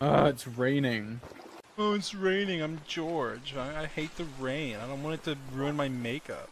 Uh, it's raining. Oh, it's raining. I'm George. I, I hate the rain. I don't want it to ruin my makeup.